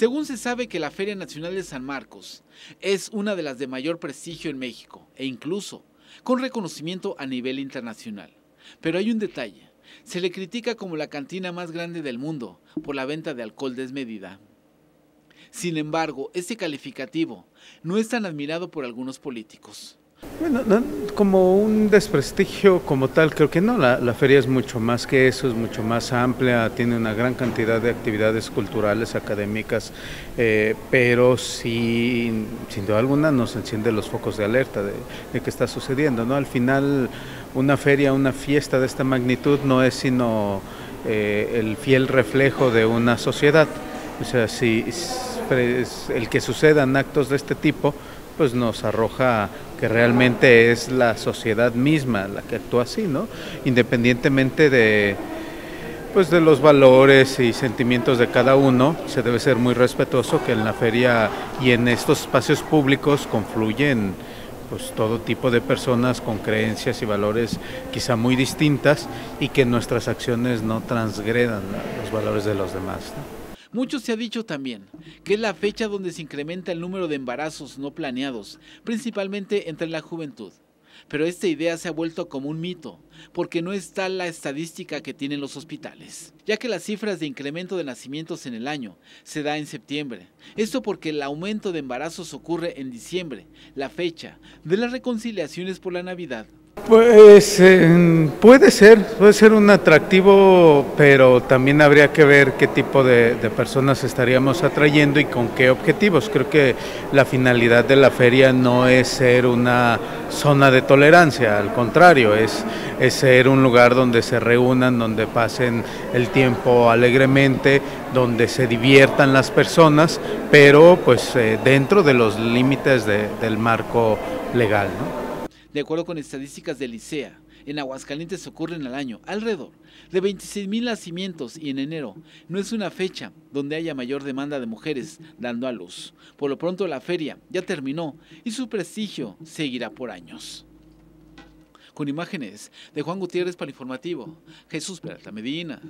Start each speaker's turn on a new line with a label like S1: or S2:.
S1: Según se sabe que la Feria Nacional de San Marcos es una de las de mayor prestigio en México e incluso con reconocimiento a nivel internacional. Pero hay un detalle, se le critica como la cantina más grande del mundo por la venta de alcohol desmedida. Sin embargo, ese calificativo no es tan admirado por algunos políticos.
S2: Bueno, como un desprestigio como tal, creo que no, la, feria es mucho más que eso, es mucho más amplia, tiene una gran cantidad de actividades culturales, académicas, eh, pero sí, sin duda alguna, nos enciende los focos de alerta de, de qué está sucediendo. ¿no? Al final, una feria, una fiesta de esta magnitud no es sino eh, el fiel reflejo de una sociedad. O sea, si el que sucedan actos de este tipo, pues nos arroja que realmente es la sociedad misma la que actúa así, ¿no? Independientemente de pues de los valores y sentimientos de cada uno, se debe ser muy respetuoso que en la feria y en estos espacios públicos confluyen pues todo tipo de personas con creencias y valores quizá muy distintas y que nuestras acciones no transgredan los valores de los demás.
S1: Mucho se ha dicho también que es la fecha donde se incrementa el número de embarazos no planeados, principalmente entre la juventud. Pero esta idea se ha vuelto como un mito, porque no está la estadística que tienen los hospitales, ya que las cifras de incremento de nacimientos en el año se da en septiembre. Esto porque el aumento de embarazos ocurre en diciembre, la fecha de las reconciliaciones por la Navidad.
S2: Pues puede ser, puede ser un atractivo, pero también habría que ver qué tipo de, personas estaríamos atrayendo y con qué objetivos. Creo que la finalidad de la feria no es ser una zona de tolerancia, al contrario, es, ser un lugar donde se reúnan, donde pasen el tiempo alegremente, donde se diviertan las personas, pero pues eh, dentro de los límites del marco legal. ¿no?
S1: De acuerdo con estadísticas del ICEA, en Aguascalientes ocurren al año alrededor de 26 mil nacimientos y en enero no es una fecha donde haya mayor demanda de mujeres dando a luz. Por lo pronto la feria ya terminó y su prestigio seguirá por años. Con imágenes de Juan Gutiérrez para Informativo, Jesús Peralta Medina.